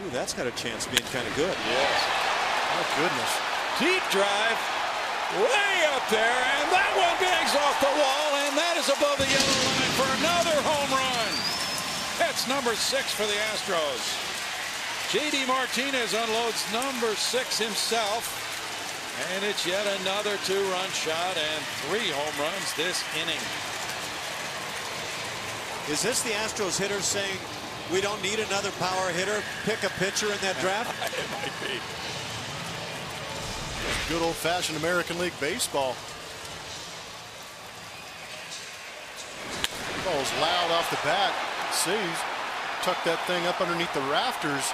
Ooh, that's got a chance of being kind of good. Yes. My goodness. Deep drive. Way up there. And that one bangs off the wall. And that is above the yellow line for another home run. That's number six for the Astros. J.D. Martinez unloads number six himself. And it's yet another two-run shot and three home runs this inning. Is this the Astros hitter saying we don't need another power hitter? Pick a pitcher in that draft? it might be. Good old-fashioned American League baseball. Ball's loud off the bat. Sees. Tuck that thing up underneath the rafters.